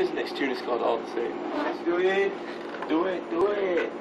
This next tune is called All the Same. Let's do it. Do it, do it.